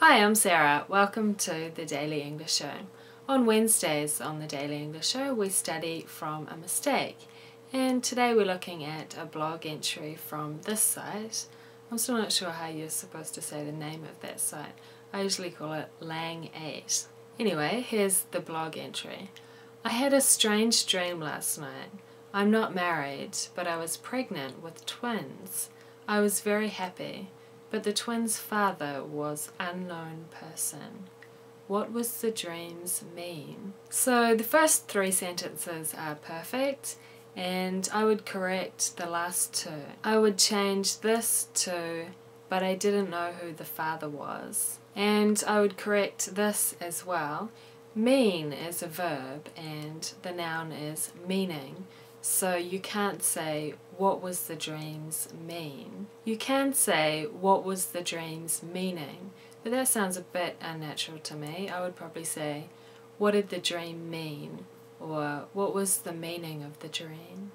Hi, I'm Sarah. Welcome to the Daily English Show. On Wednesdays on the Daily English Show, we study from a mistake. And today we're looking at a blog entry from this site. I'm still not sure how you're supposed to say the name of that site. I usually call it Lang8. Anyway, here's the blog entry. I had a strange dream last night. I'm not married, but I was pregnant with twins. I was very happy but the twins' father was unknown person. What was the dreams mean? So the first three sentences are perfect and I would correct the last two. I would change this to but I didn't know who the father was. And I would correct this as well. Mean is a verb and the noun is meaning. So you can't say, what was the dream's mean? You can say, what was the dream's meaning? But that sounds a bit unnatural to me. I would probably say, what did the dream mean? Or what was the meaning of the dream?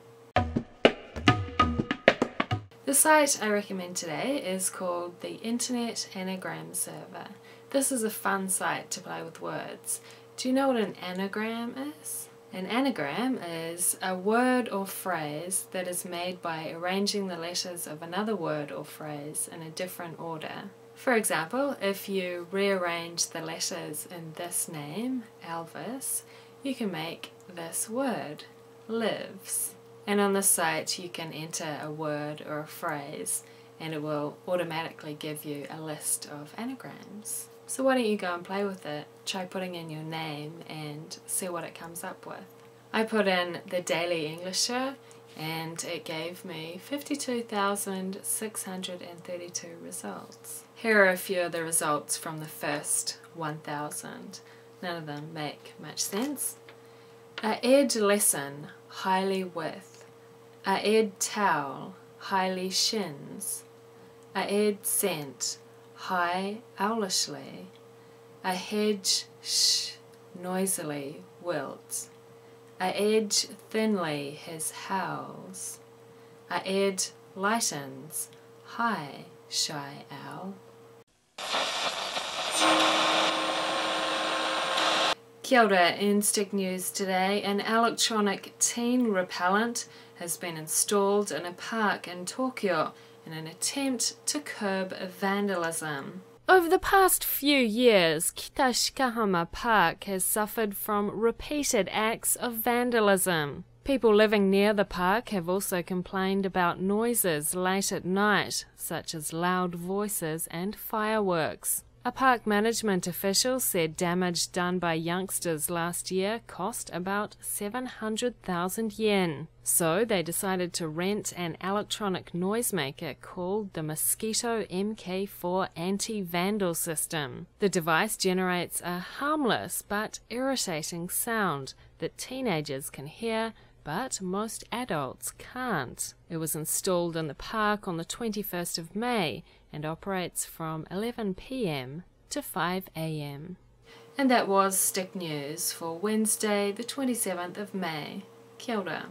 The site I recommend today is called the Internet Anagram Server. This is a fun site to play with words. Do you know what an anagram is? An anagram is a word or phrase that is made by arranging the letters of another word or phrase in a different order. For example, if you rearrange the letters in this name, Elvis, you can make this word, lives. And on the site you can enter a word or a phrase and it will automatically give you a list of anagrams. So why don't you go and play with it, try putting in your name and see what it comes up with. I put in the Daily Englisher and it gave me 52,632 results. Here are a few of the results from the first 1,000. None of them make much sense. A ed lesson, highly with. A ed towel, highly shins. A ed scent, high owlishly, a hedge sh noisily wilts, a edge thinly his howls, a ed lightens, high shy owl. Kia ora, in Stick News today, an electronic teen repellent has been installed in a park in Tokyo in an attempt to curb vandalism. Over the past few years, Kitashikahama Park has suffered from repeated acts of vandalism. People living near the park have also complained about noises late at night, such as loud voices and fireworks. A park management official said damage done by youngsters last year cost about 700,000 yen. So they decided to rent an electronic noisemaker called the Mosquito MK4 anti-vandal system. The device generates a harmless but irritating sound that teenagers can hear but most adults can't. It was installed in the park on the 21st of May and operates from 11 pm to 5 am. And that was Stick News for Wednesday, the 27th of May. Kia ora.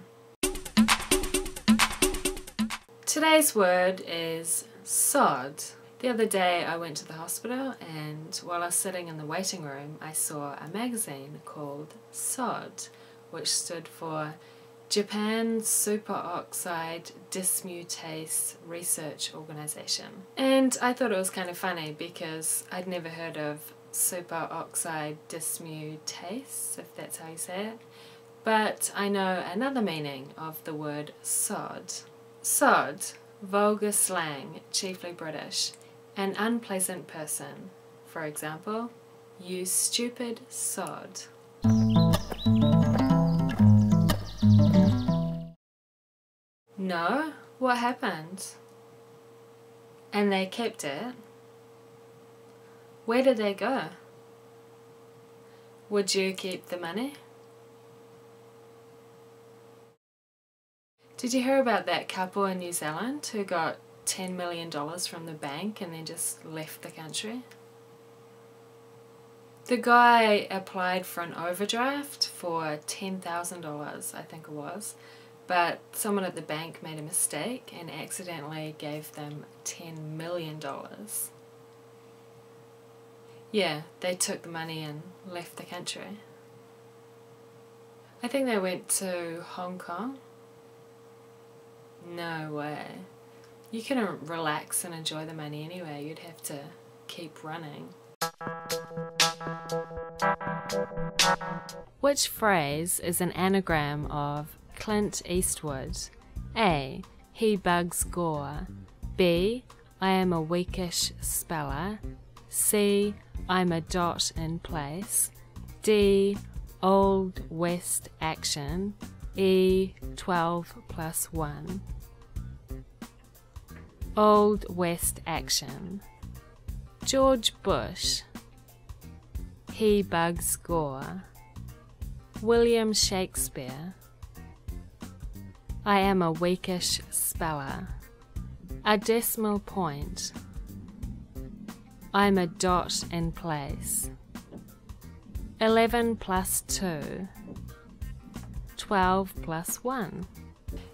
Today's word is sod. The other day I went to the hospital and while I was sitting in the waiting room I saw a magazine called SOD which stood for Japan Superoxide Dismutase Research Organization. And I thought it was kind of funny because I'd never heard of superoxide dismutase, if that's how you say it. But I know another meaning of the word sod. Sod, vulgar slang, chiefly British, an unpleasant person. For example, you stupid sod. What happened? And they kept it? Where did they go? Would you keep the money? Did you hear about that couple in New Zealand who got $10 million from the bank and then just left the country? The guy applied for an overdraft for $10,000, I think it was, but someone at the bank made a mistake and accidentally gave them $10 million. Yeah, they took the money and left the country. I think they went to Hong Kong. No way. You couldn't relax and enjoy the money anyway, you'd have to keep running. Which phrase is an anagram of Clint Eastwood? A. He bugs Gore. B. I am a weakish speller. C. I'm a dot in place. D. Old West action. E. 12 plus 1. Old West action. George Bush. He bugs Gore. William Shakespeare. I am a weakish speller. A decimal point. I'm a dot in place. 11 plus 2. 12 plus 1.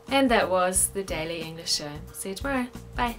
And that was the Daily English Show. See you tomorrow. Bye.